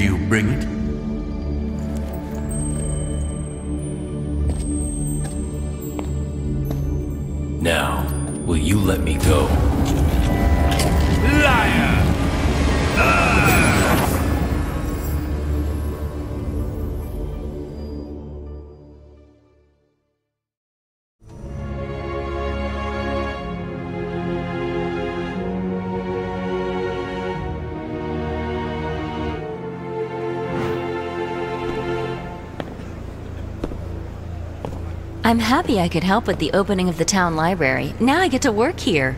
Did you bring it? Now, will you let me go? I'm happy I could help with the opening of the town library. Now I get to work here.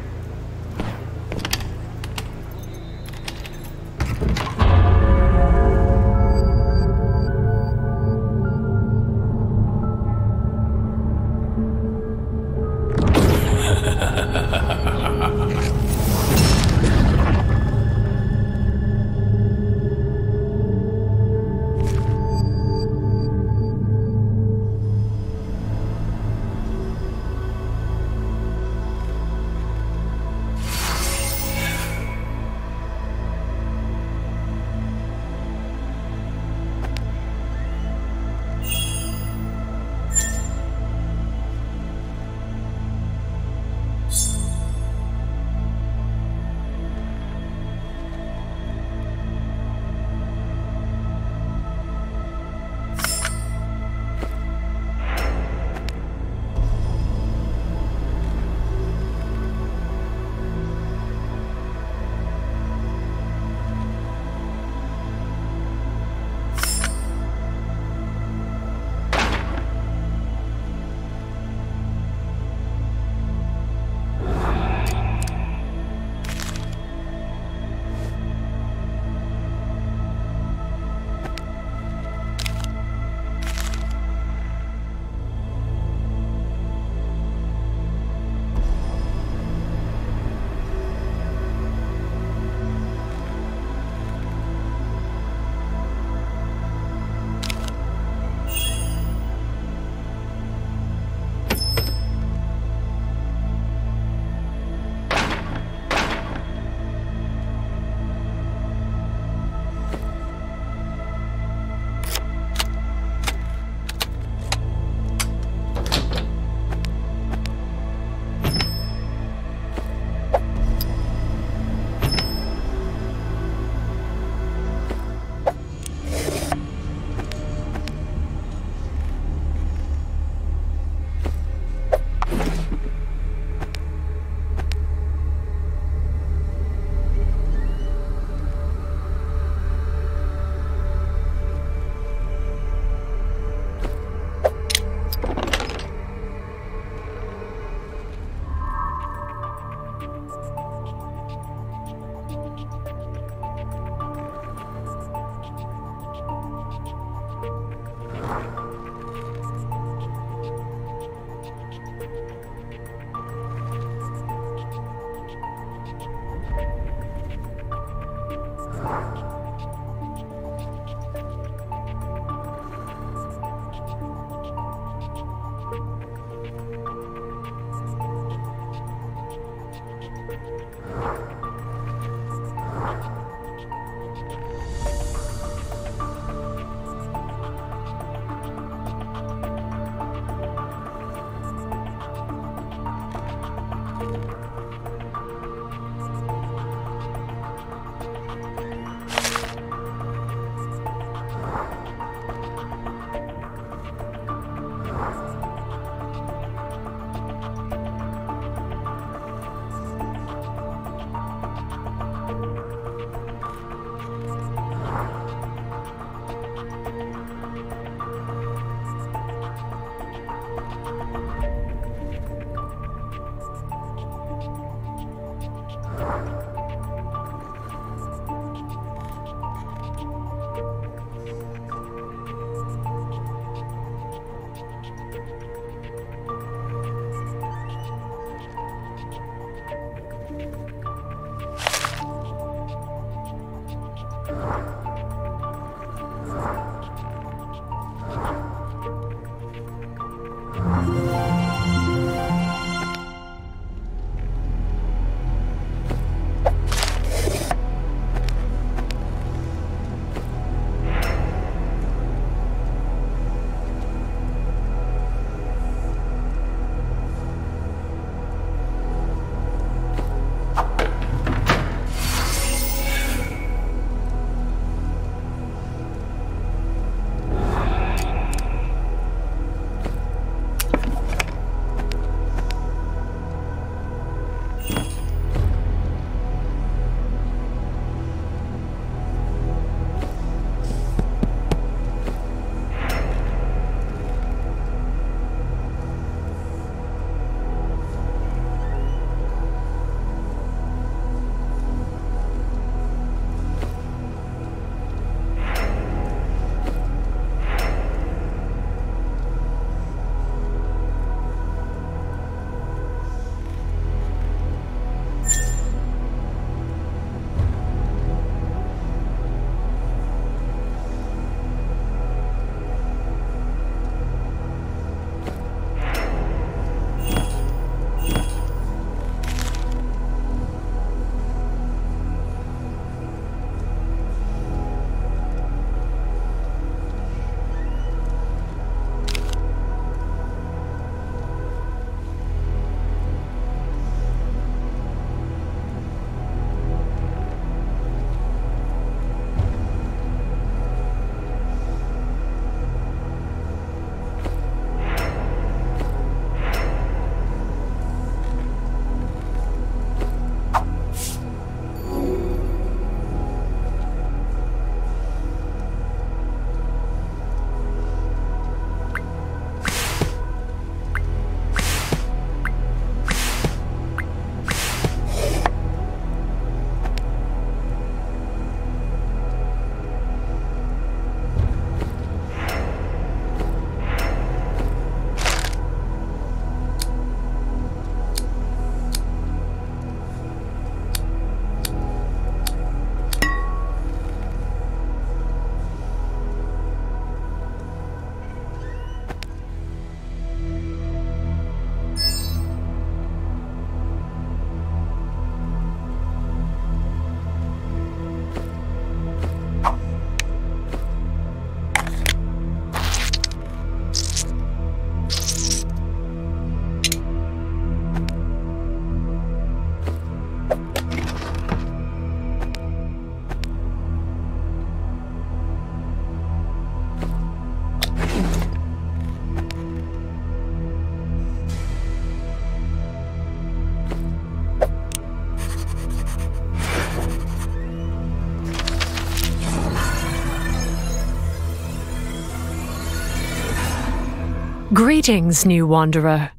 Greetings, new wanderer.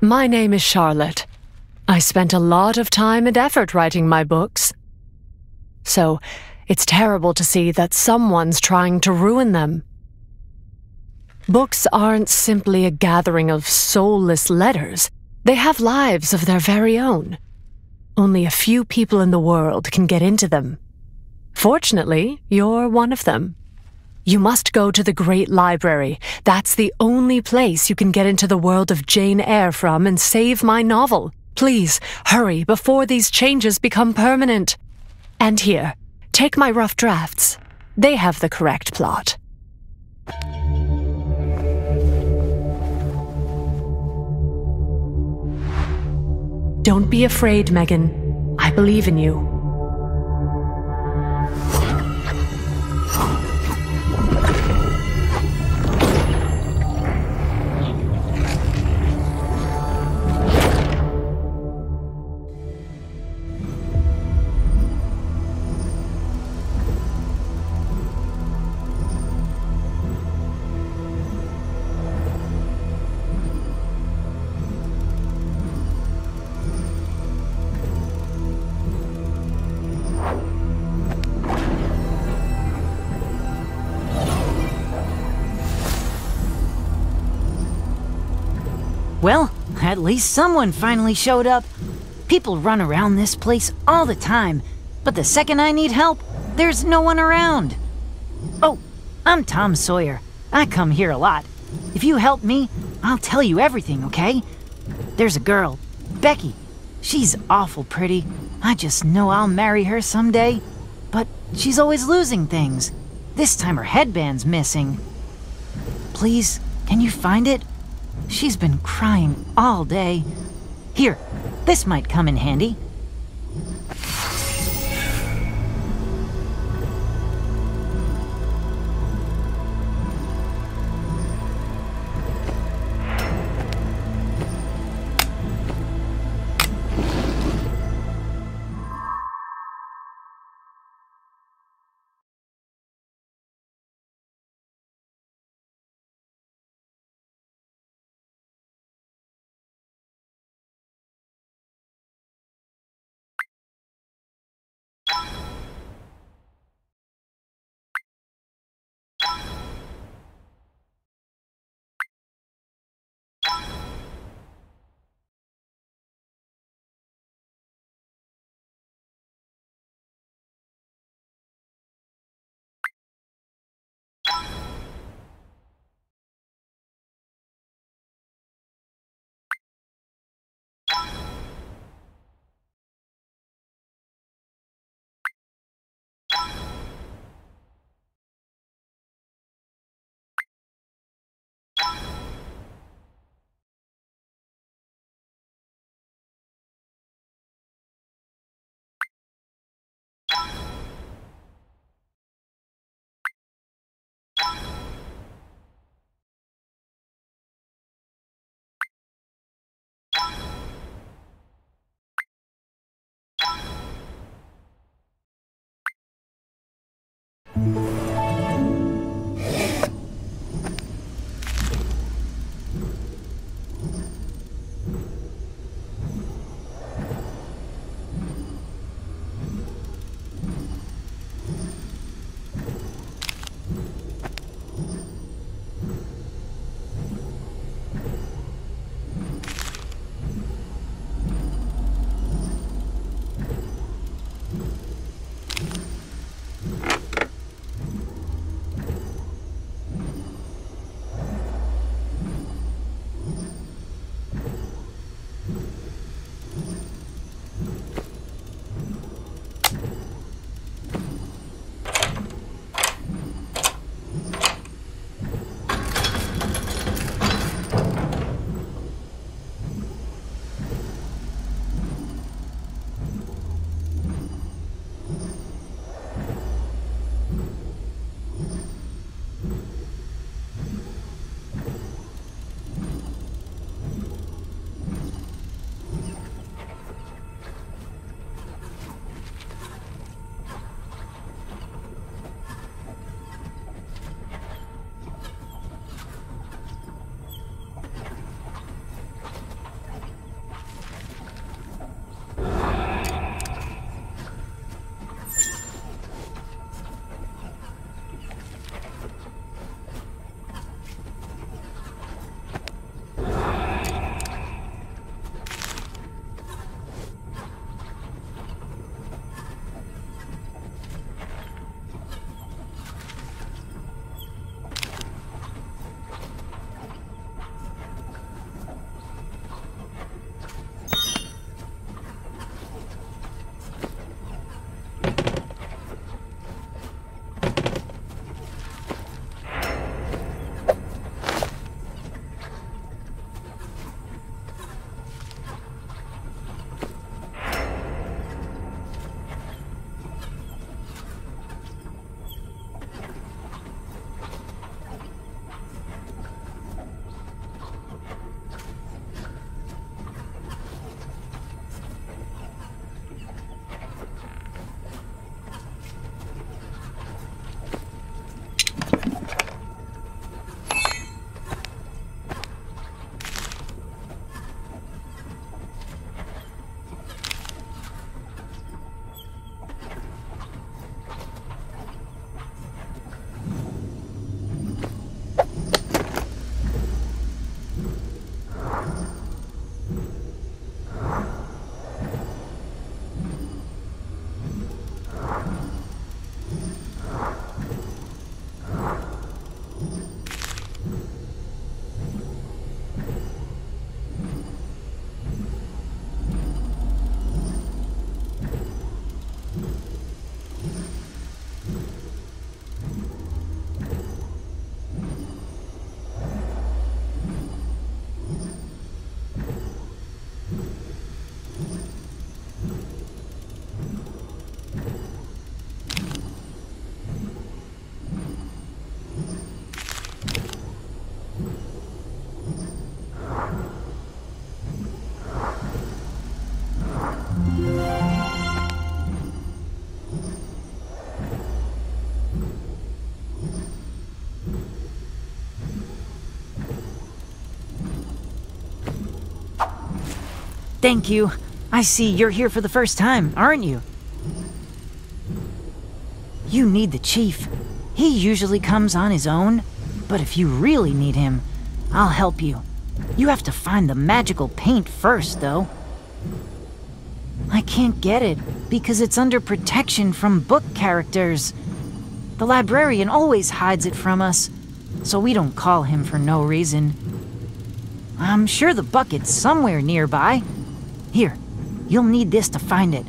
My name is Charlotte. I spent a lot of time and effort writing my books. So, it's terrible to see that someone's trying to ruin them. Books aren't simply a gathering of soulless letters, they have lives of their very own. Only a few people in the world can get into them. Fortunately, you're one of them. You must go to the Great Library. That's the only place you can get into the world of Jane Eyre from and save my novel. Please, hurry before these changes become permanent. And here, take my rough drafts. They have the correct plot. Don't be afraid, Megan. I believe in you. At least someone finally showed up. People run around this place all the time, but the second I need help, there's no one around. Oh, I'm Tom Sawyer. I come here a lot. If you help me, I'll tell you everything, okay? There's a girl, Becky. She's awful pretty. I just know I'll marry her someday. But she's always losing things. This time her headband's missing. Please, can you find it? She's been crying all day. Here, this might come in handy. Thank you. I see you're here for the first time, aren't you? You need the chief. He usually comes on his own, but if you really need him, I'll help you. You have to find the magical paint first, though. I can't get it because it's under protection from book characters. The librarian always hides it from us, so we don't call him for no reason. I'm sure the bucket's somewhere nearby. Here, you'll need this to find it.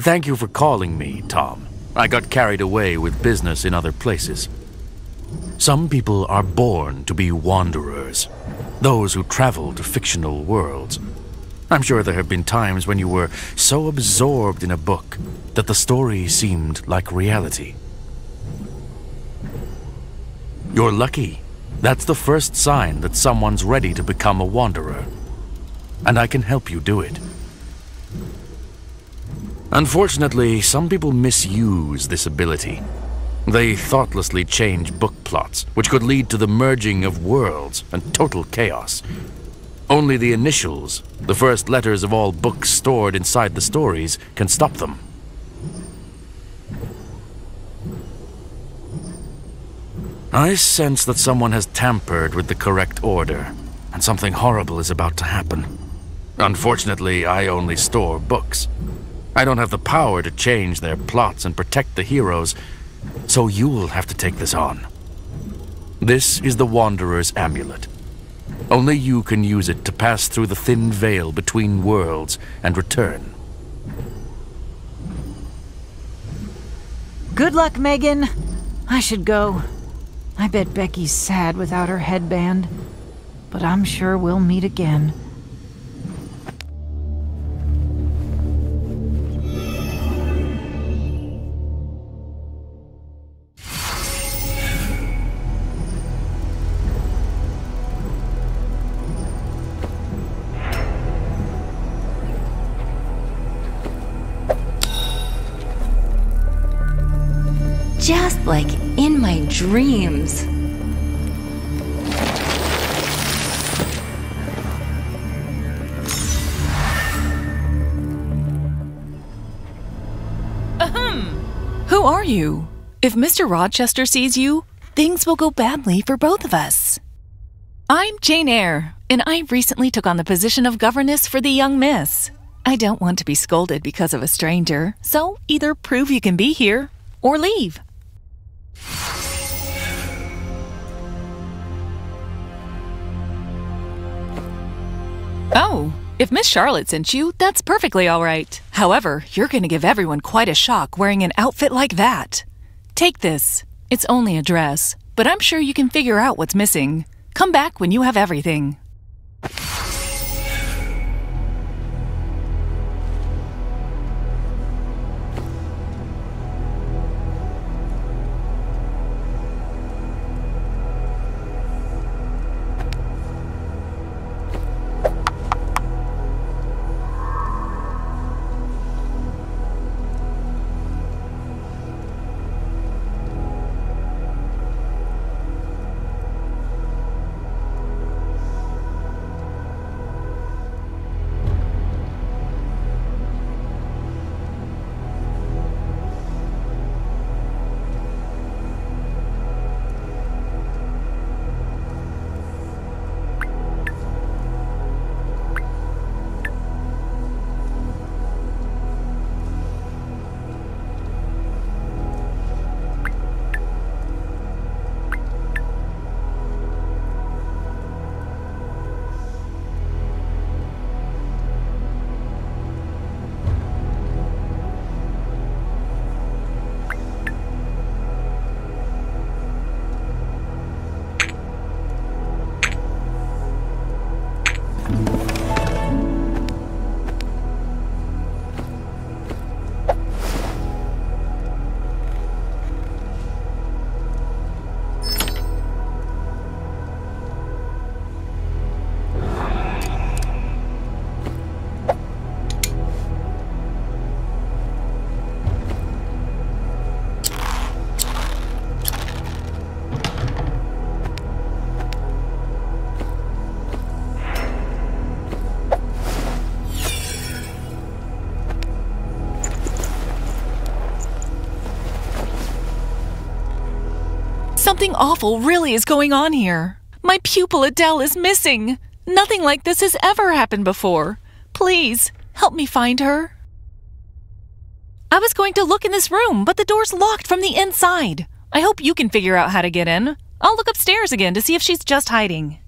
Thank you for calling me, Tom. I got carried away with business in other places. Some people are born to be wanderers, those who travel to fictional worlds. I'm sure there have been times when you were so absorbed in a book that the story seemed like reality. You're lucky. That's the first sign that someone's ready to become a wanderer. And I can help you do it. Unfortunately, some people misuse this ability. They thoughtlessly change book plots, which could lead to the merging of worlds and total chaos. Only the initials, the first letters of all books stored inside the stories, can stop them. I sense that someone has tampered with the correct order, and something horrible is about to happen. Unfortunately, I only store books. I don't have the power to change their plots and protect the heroes, so you'll have to take this on. This is the Wanderer's Amulet. Only you can use it to pass through the thin veil between worlds and return. Good luck, Megan. I should go. I bet Becky's sad without her headband. But I'm sure we'll meet again. Dreams. Who are you? If Mr. Rochester sees you, things will go badly for both of us. I'm Jane Eyre, and I recently took on the position of governess for the young miss. I don't want to be scolded because of a stranger, so either prove you can be here or leave. Oh, if Miss Charlotte sent you, that's perfectly all right. However, you're going to give everyone quite a shock wearing an outfit like that. Take this. It's only a dress, but I'm sure you can figure out what's missing. Come back when you have everything. Something awful really is going on here. My pupil Adele is missing. Nothing like this has ever happened before. Please, help me find her. I was going to look in this room, but the door's locked from the inside. I hope you can figure out how to get in. I'll look upstairs again to see if she's just hiding.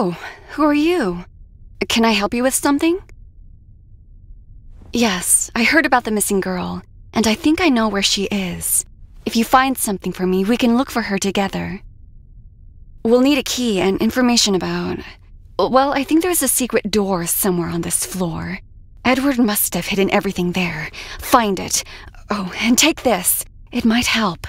Oh, who are you? Can I help you with something? Yes, I heard about the missing girl, and I think I know where she is. If you find something for me, we can look for her together. We'll need a key and information about. Well, I think there's a secret door somewhere on this floor. Edward must have hidden everything there. Find it. Oh, and take this. It might help.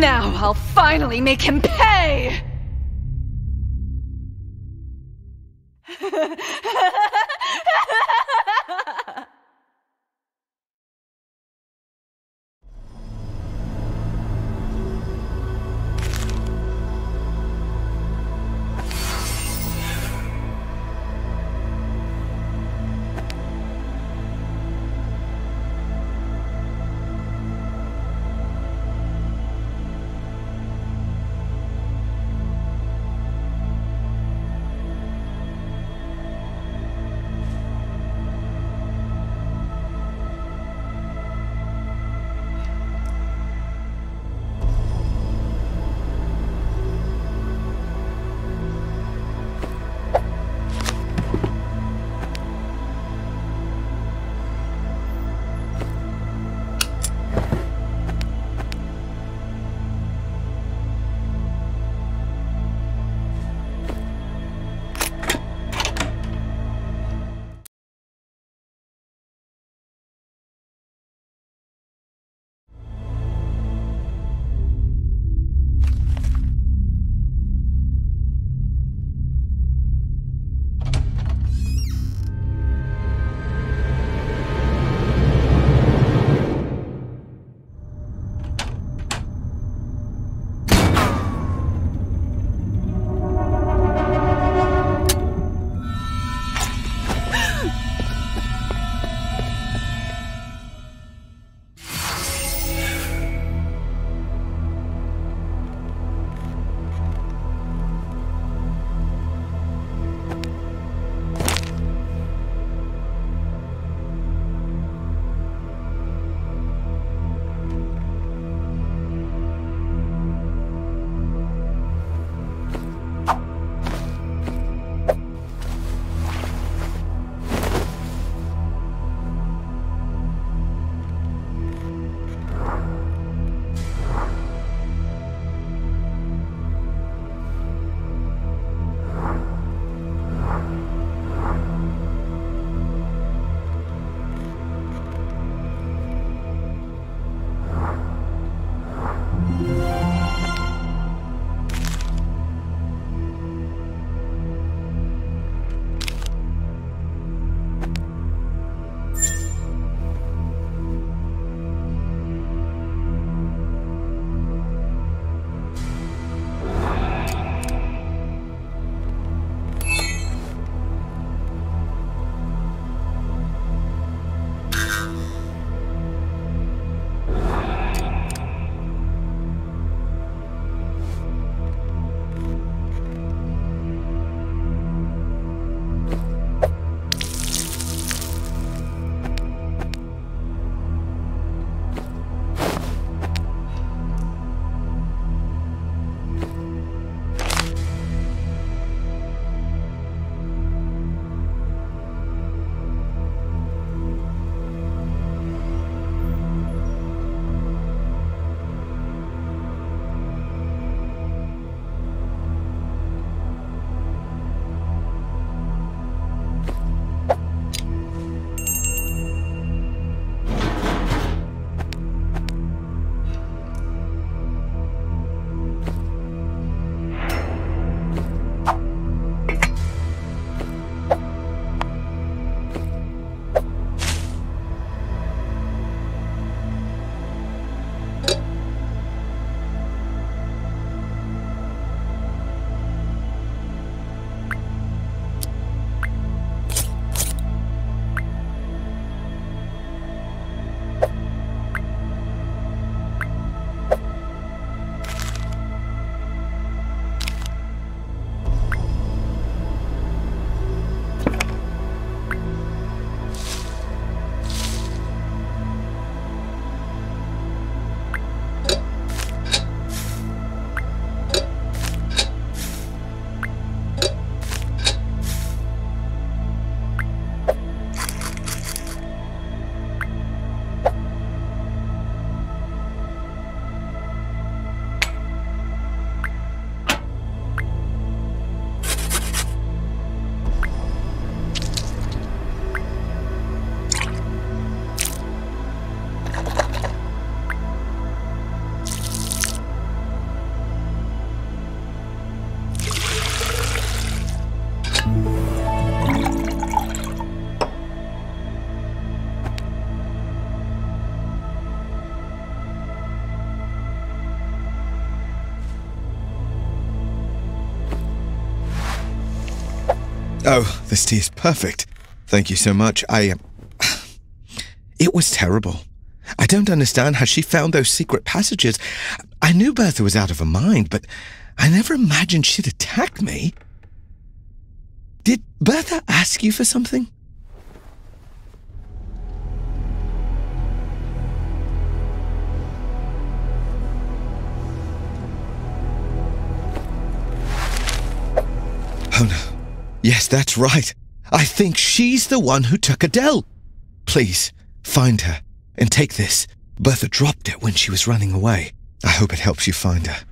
Now I'll finally make him pay! Oh, this tea is perfect. Thank you so much. I. Um, it was terrible. I don't understand how she found those secret passages. I knew Bertha was out of her mind, but I never imagined she'd attack me. Did Bertha ask you for something? Oh no. Yes, that's right. I think she's the one who took Adele. Please, find her and take this. Bertha dropped it when she was running away. I hope it helps you find her.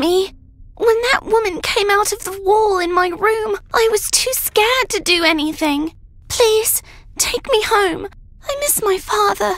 me. When that woman came out of the wall in my room, I was too scared to do anything. Please, take me home. I miss my father.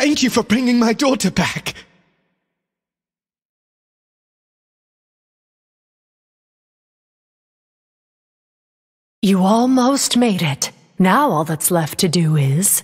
Thank you for bringing my daughter back. You almost made it. Now all that's left to do is.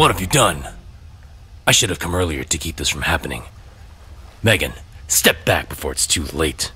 What have you done? I should have come earlier to keep this from happening. Megan, step back before it's too late.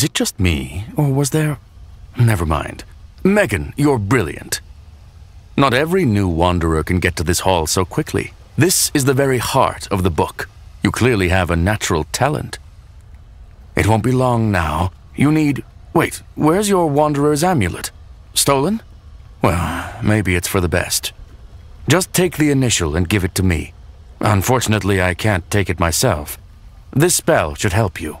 Is it just me, or was there. Never mind. Megan, you're brilliant. Not every new wanderer can get to this hall so quickly. This is the very heart of the book. You clearly have a natural talent. It won't be long now. You need. Wait, where's your wanderer's amulet? Stolen? Well, maybe it's for the best. Just take the initial and give it to me. Unfortunately, I can't take it myself. This spell should help you.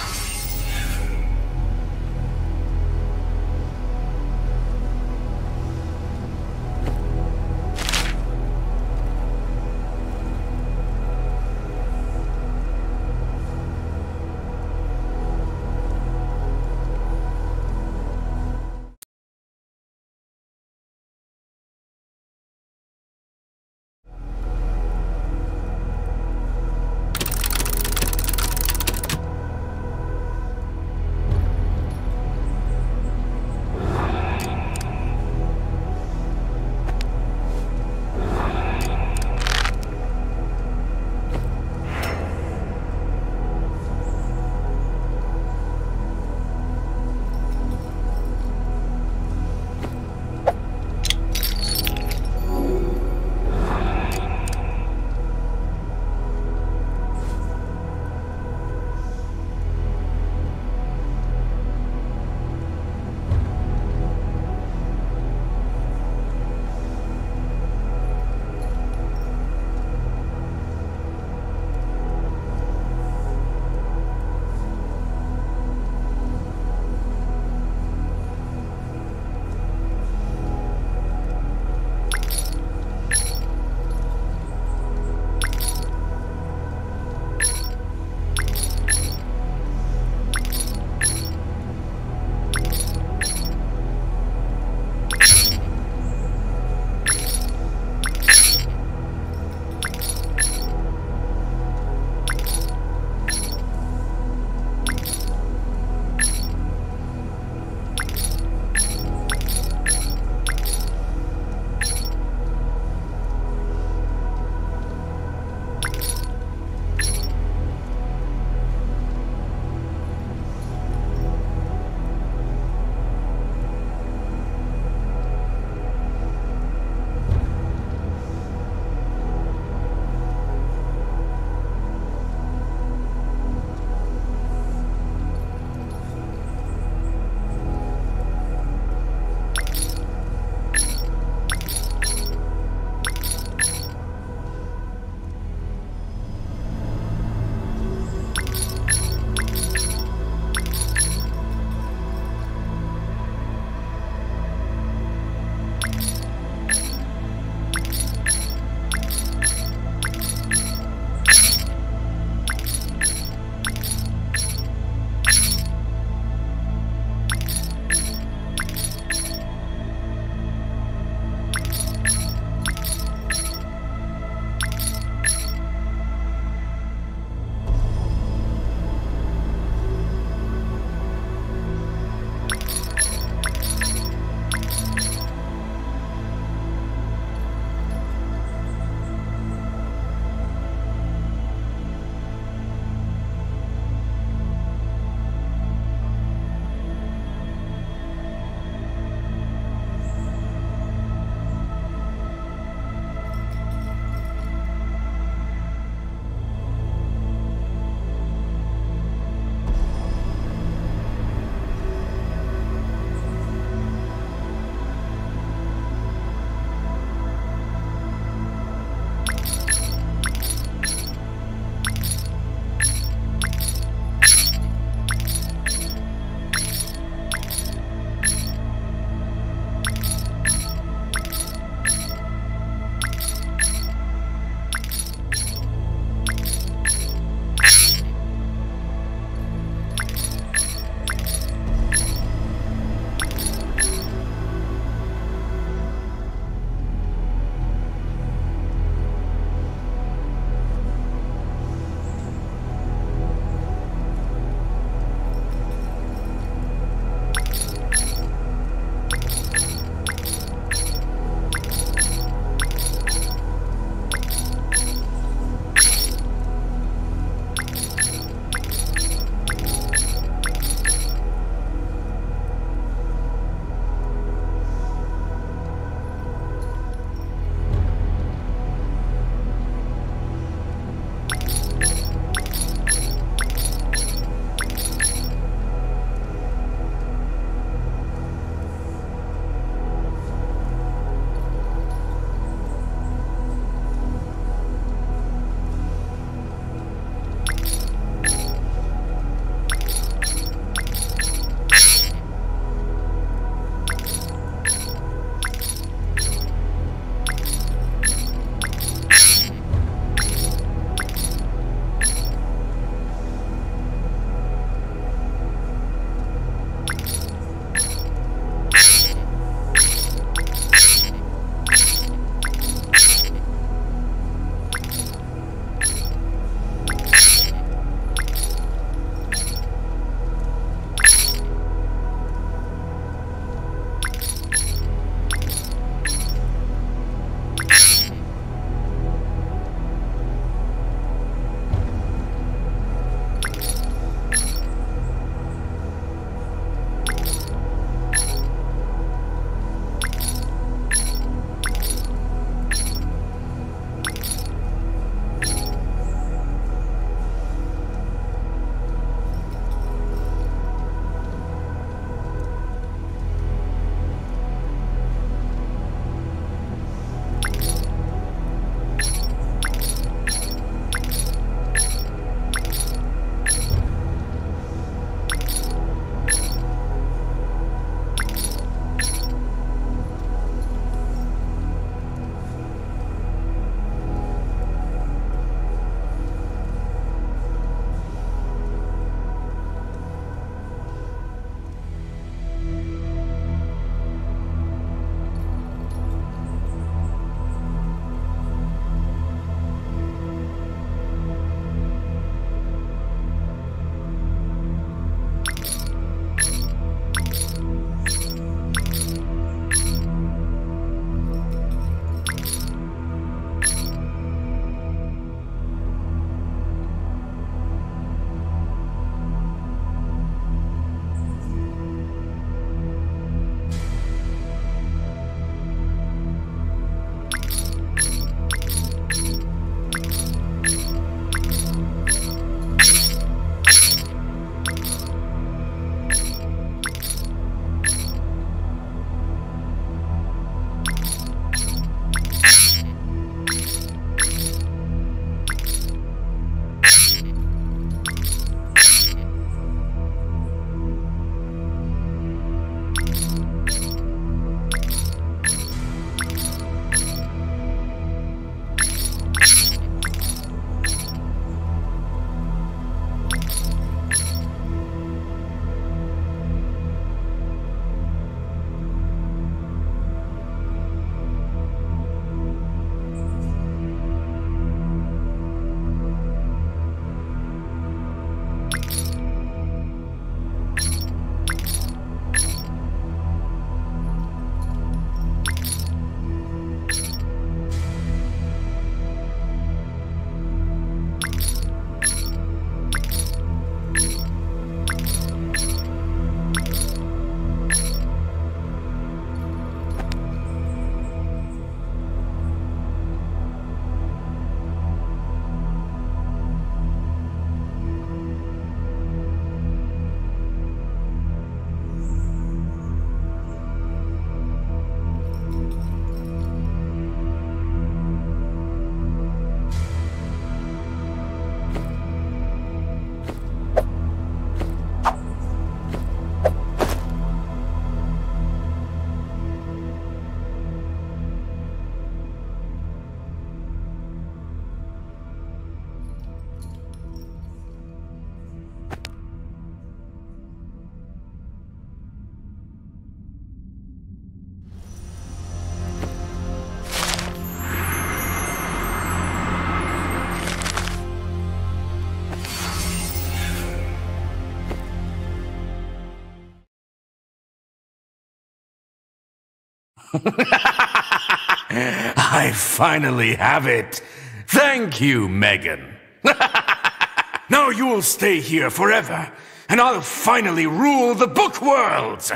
I finally have it. Thank you, Megan. now you will stay here forever, and I'll finally rule the book worlds.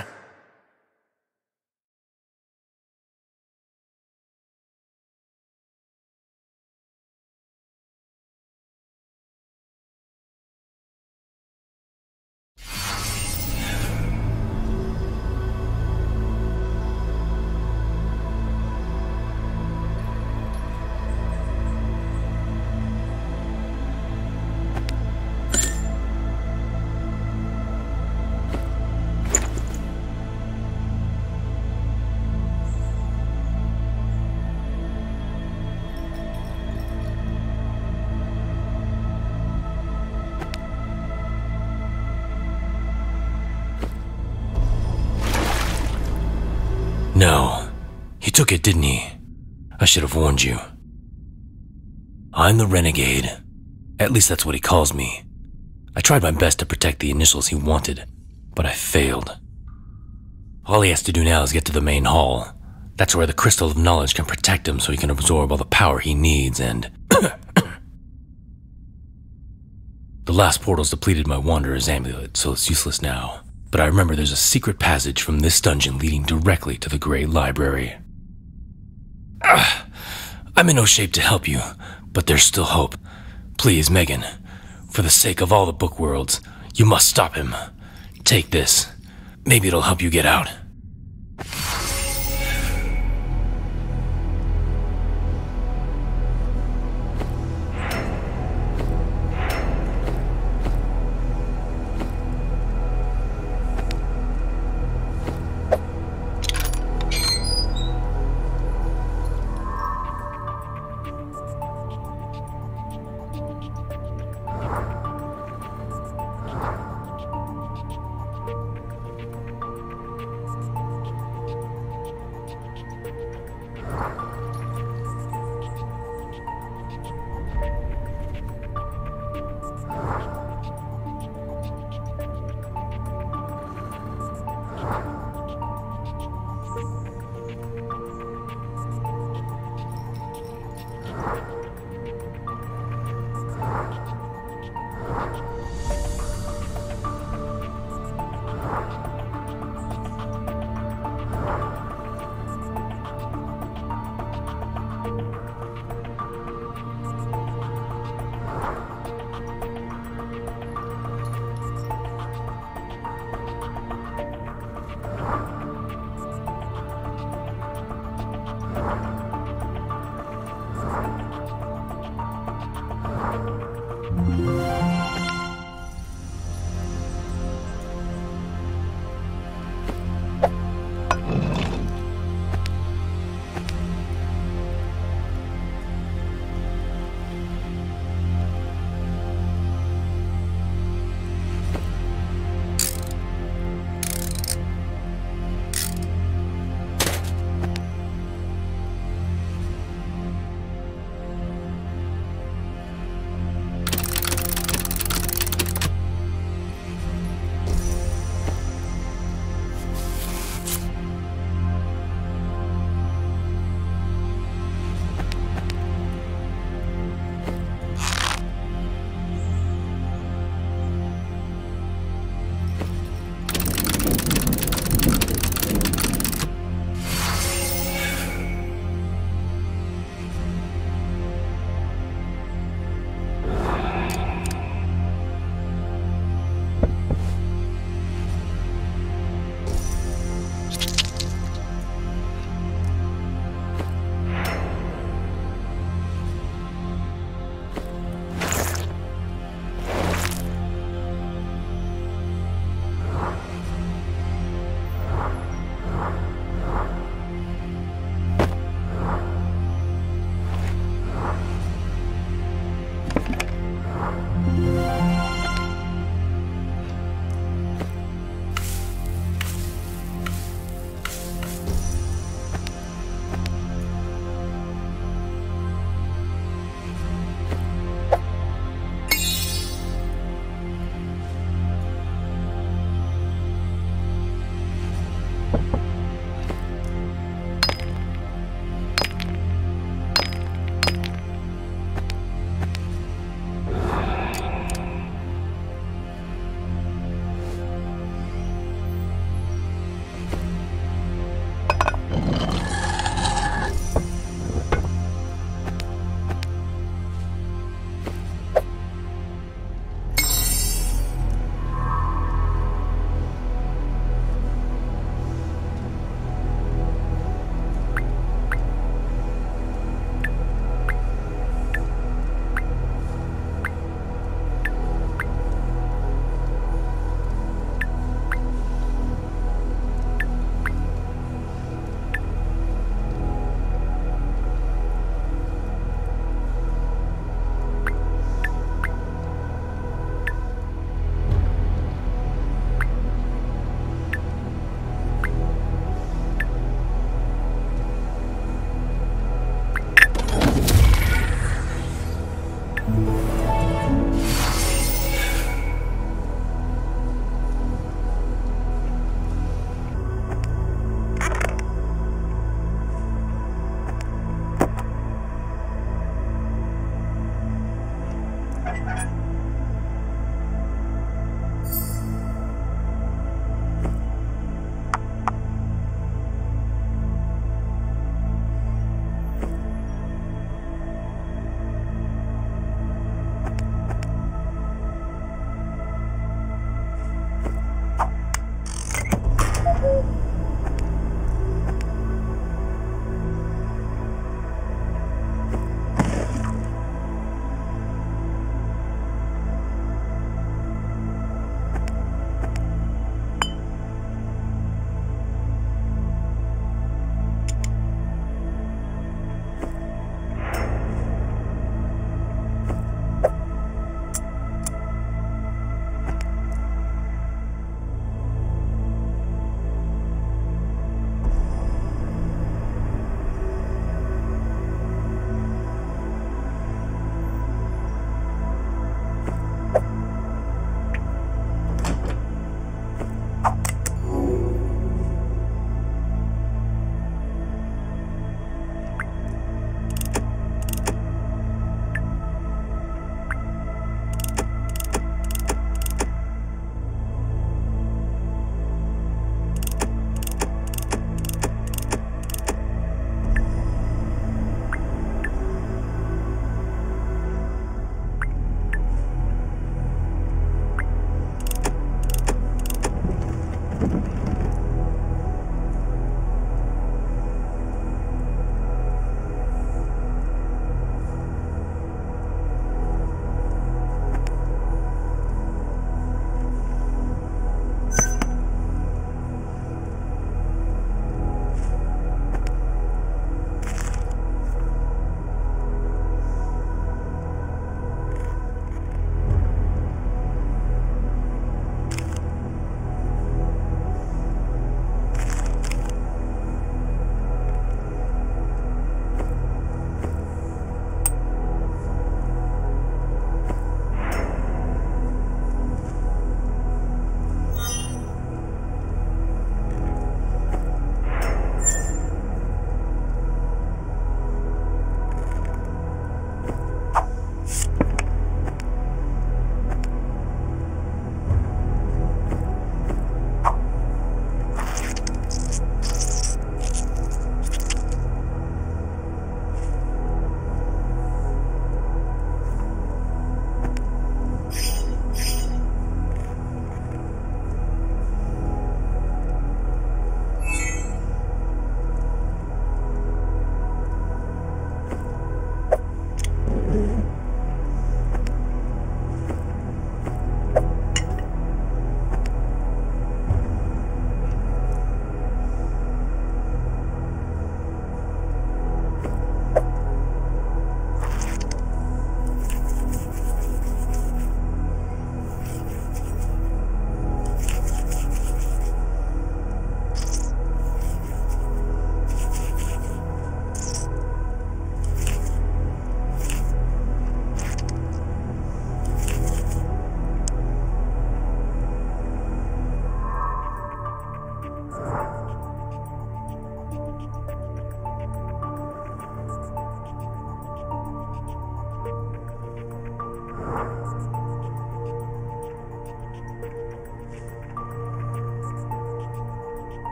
Should have warned you. I'm the renegade. At least that's what he calls me. I tried my best to protect the initials he wanted, but I failed. All he has to do now is get to the main hall. That's where the Crystal of Knowledge can protect him so he can absorb all the power he needs, and. the last portal's depleted my Wanderer's amulet, so it's useless now. But I remember there's a secret passage from this dungeon leading directly to the Great Library. I'm in no shape to help you, but there's still hope. Please, Megan, for the sake of all the book worlds, you must stop him. Take this. Maybe it'll help you get out.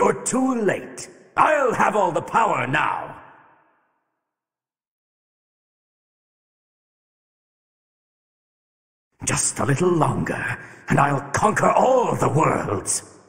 You're too late. I'll have all the power now. Just a little longer, and I'll conquer all the worlds.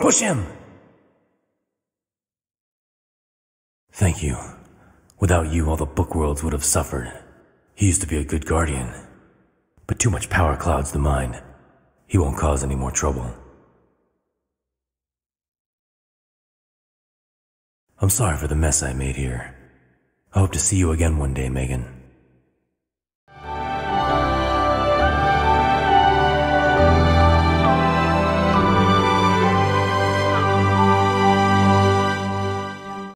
Push him! Thank you. Without you, all the book worlds would have suffered. He used to be a good guardian. But too much power clouds the mind. He won't cause any more trouble. I'm sorry for the mess I made here. I hope to see you again one day, Megan.